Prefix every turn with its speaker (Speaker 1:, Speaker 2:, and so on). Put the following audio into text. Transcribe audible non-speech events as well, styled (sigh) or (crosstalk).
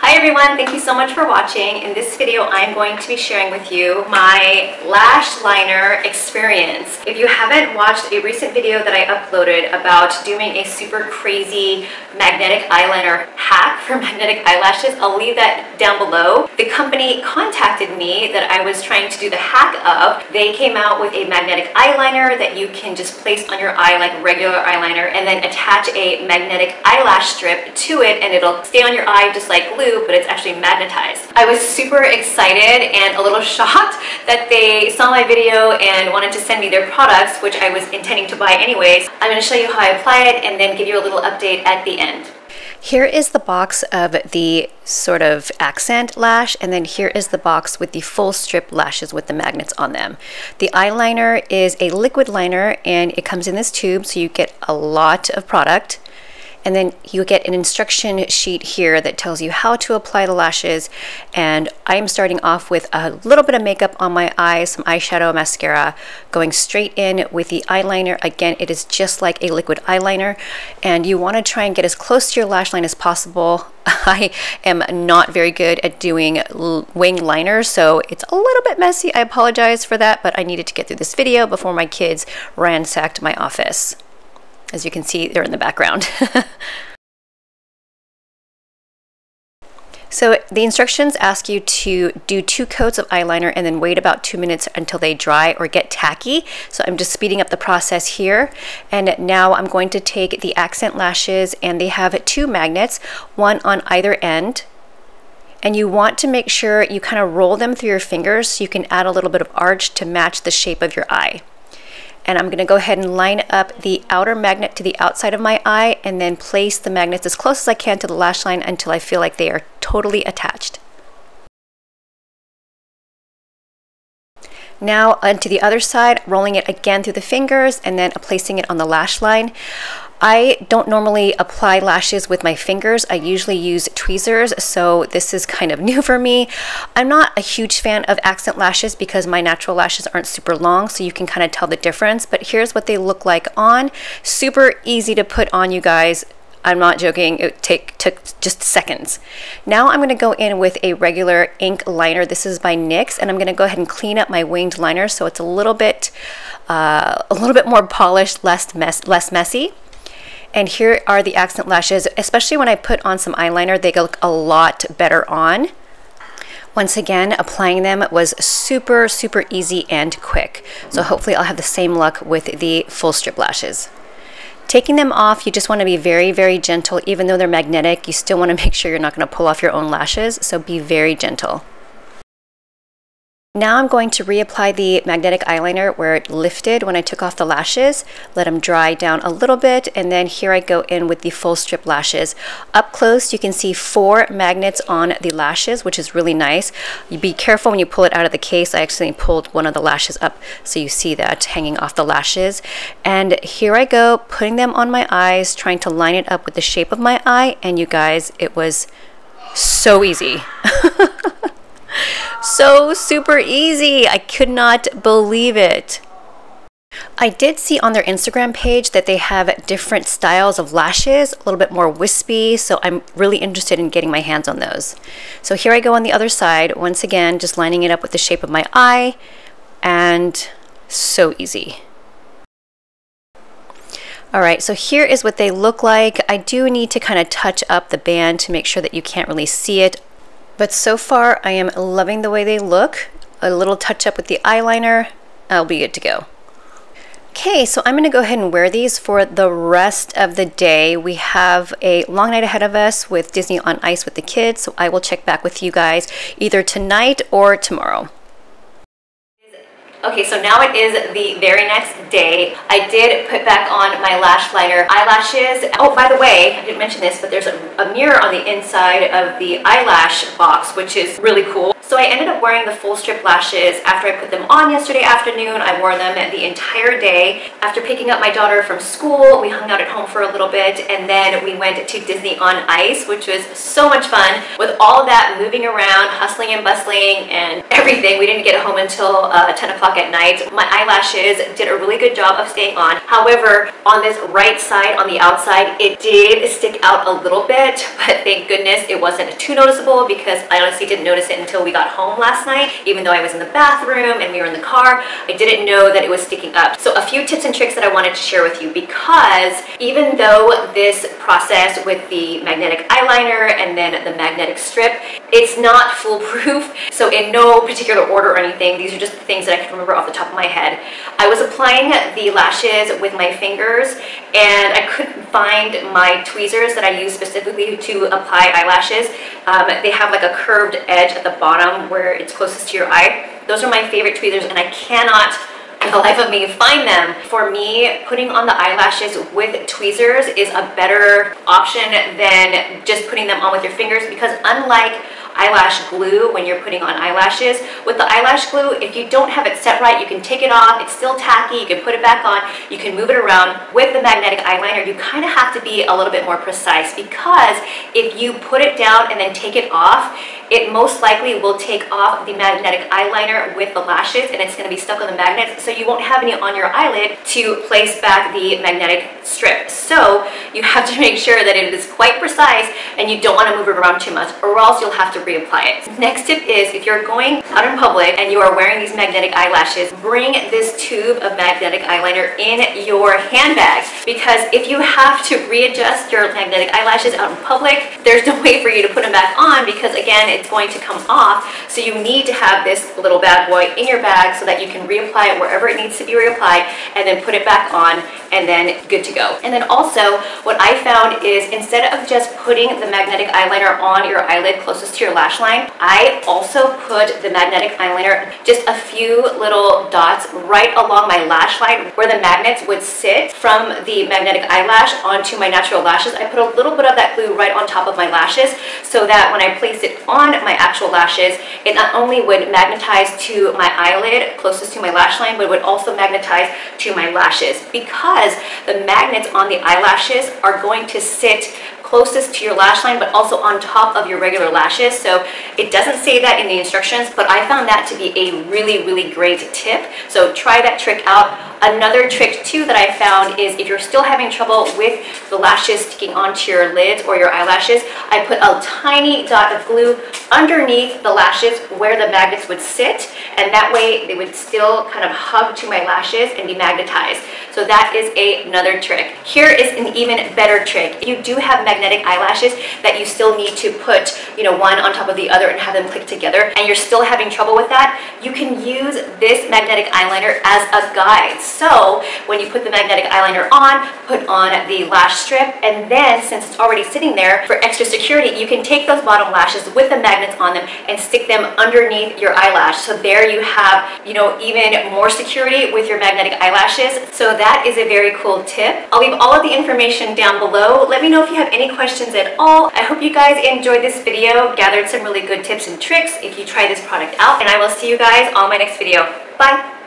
Speaker 1: Hi everyone, thank you so much for watching. In this video, I'm going to be sharing with you my lash liner experience. If you haven't watched a recent video that I uploaded about doing a super crazy magnetic eyeliner hack for (laughs) magnetic eyelashes, I'll leave that down below. The company contacted me that I was trying to do the hack of. They came out with a magnetic eyeliner that you can just place on your eye like regular eyeliner and then attach a magnetic eyelash strip to it and it'll stay on your eye just like glue but it's actually magnetized. I was super excited and a little (laughs) shocked that they saw my video and wanted to send me their products, which I was intending to buy anyways. I'm going to show you how I apply it and then give you a little update at the end.
Speaker 2: Here is the box of the sort of accent lash, and then here is the box with the full strip lashes with the magnets on them. The eyeliner is a liquid liner and it comes in this tube, so you get a lot of product and then you get an instruction sheet here that tells you how to apply the lashes and I'm starting off with a little bit of makeup on my eyes, some eyeshadow mascara, going straight in with the eyeliner. Again, it is just like a liquid eyeliner and you want to try and get as close to your lash line as possible. (laughs) I am not very good at doing wing liners, so it's a little bit messy. I apologize for that, but I needed to get through this video before my kids ransacked my office. As you can see, they're in the background. (laughs) So the instructions ask you to do two coats of eyeliner and then wait about two minutes until they dry or get tacky. So I'm just speeding up the process here. And now I'm going to take the accent lashes and they have two magnets, one on either end. And you want to make sure you kind of roll them through your fingers so you can add a little bit of arch to match the shape of your eye and I'm going to go ahead and line up the outer magnet to the outside of my eye and then place the magnets as close as I can to the lash line until I feel like they are totally attached. Now onto the other side, rolling it again through the fingers and then placing it on the lash line. I don't normally apply lashes with my fingers. I usually use tweezers, so this is kind of (laughs) new for me. I'm not a huge fan of accent lashes because my natural lashes aren't super long, so you can kind of tell the difference, but here's what they look like on. Super easy to put on, you guys. I'm not joking, it take, took just seconds. Now I'm gonna go in with a regular ink liner. This is by NYX, and I'm gonna go ahead and clean up my winged liner so it's a little bit, uh, a little bit more polished, less, mess, less messy. And here are the accent lashes, especially when I put on some eyeliner, they look a lot better on. Once again, applying them was super, super easy and quick. So hopefully I'll have the same luck with the full strip lashes. Taking them off, you just want to be very, very gentle. Even though they're magnetic, you still want to (laughs) make sure you're not going to pull off your own lashes. So be very gentle. Now I'm going to reapply the magnetic eyeliner where it lifted when I took off the lashes, let them dry down a little bit, and then here I go in with the full strip lashes. Up close, you can see four magnets on the lashes, which is really nice. You be careful when you pull it out of the case. I actually pulled one of the lashes up so you see that hanging off the lashes. And here I go, putting them on my eyes, trying to line it up with the shape of my eye, and you guys, it was so easy. (laughs) so super easy. I could not believe it. I did see on their Instagram page that they have different styles of lashes, a little bit more wispy, so I'm really interested in getting my hands on those. So here I go on the other side, once again, just lining it up with the shape of my eye, and so easy. All right, so here is what they look like. I do need to kind of touch up the band to make sure that you can't really see it but so far, I am loving the way they look. A little touch up with the eyeliner, I'll be good to go. Okay, so I'm gonna go ahead and wear these for the rest of the day. We have a long night ahead of us with Disney on Ice with the kids, so I will check back with you guys either tonight or tomorrow.
Speaker 1: Okay, so now it is the very next day. I did put back on my lash liner eyelashes. Oh, by the way, I didn't mention this, but there's a, a mirror on the inside of the eyelash box, which is really cool. So I ended up wearing the full strip lashes after I put them on yesterday afternoon. I wore them the entire day. After picking up my daughter from school, we hung out at home for a little bit and then we went to Disney on Ice, which was so much fun. With all that moving around, hustling and bustling and everything, we didn't get home until uh, 10 o'clock o'clock at night, my eyelashes did a really good job of staying on. However, on this right side, on the outside, it did stick out a little bit, but thank goodness it wasn't too noticeable because I honestly didn't notice it until we got home last night. Even though I was in the bathroom and we were in the car, I didn't know that it was sticking up. So a few tips and tricks that I wanted to share with you because even though this process with the magnetic eyeliner and then the magnetic strip, it's not foolproof. (laughs) So in no particular order or anything, these are just the things that I can remember off the top of my head. I was applying the lashes with my fingers and I couldn't find my tweezers that I use specifically to apply eyelashes. Um, they have like a curved edge at the bottom where it's closest to your eye. Those are my favorite tweezers and I cannot (laughs) for the life of me find them. For me, putting on the eyelashes with tweezers is a better option than just putting them on with your fingers because unlike eyelash glue when you're putting on eyelashes. With the eyelash glue, if you don't have it set right, you can take it off. It's still tacky. You can put it back on. You can move it around. With the magnetic eyeliner, you kind of have to be a little bit more precise because if you put it down and then take it off, it most likely will take off the magnetic eyeliner with the lashes and it's going to be stuck on the magnets so you won't have any on your eyelid to place back the magnetic strip. So you have to (laughs) make sure that it is quite precise and you don't want to move it around too much or else you'll have to reapply it. Next tip is if you're going out in public and you are wearing these magnetic eyelashes, bring this tube of magnetic eyeliner in your handbag because if you have to readjust your magnetic eyelashes out in public, there's no way for you to put them back on because again, it's going to come off. So you need to have this little bad boy in your bag so that you can reapply it wherever it needs to be reapplied and then put it back on and then good to go. And then also what I found is instead of just putting the magnetic eyeliner on your eyelid closest to your lash line, I also put the magnetic eyeliner just a few little dots right along my lash line where the magnets would sit from the magnetic eyelash onto my natural lashes. I put a little bit of that glue right on top of my lashes so that when I place it on my actual lashes, it not only would magnetize to my eyelid closest to my lash line, but it would also magnetize to my lashes because the magnets on the eyelashes are going to sit closest to your lash line, but also on top of your regular lashes. So it doesn't say that in the instructions, but I found that to be a really, really great tip. So try that trick out. Another trick too that I found is if you're still having trouble with the lashes sticking onto your lids or your eyelashes, I put a tiny dot of glue underneath the lashes where the magnets would sit and that way they would still kind of hug to my lashes and be magnetized. So that is another trick. Here is an even better trick. If you do have magnetic eyelashes that you still need to put, you know, one on top of the other and have them click together and you're still having trouble with that, you can use this magnetic eyeliner as a guide. So when you put the magnetic eyeliner on, put on the lash strip, and then since it's already sitting there for extra security, you can take those bottom lashes with the magnets on them and stick them underneath your eyelash. So there you have, you know, even more security with your magnetic eyelashes. So that is a very cool tip. I'll leave all of the information down below. Let me know if you have any questions at all. I hope you guys enjoyed this video, gathered some really good tips and tricks if you try this product out, and I will see you guys on my next video. Bye!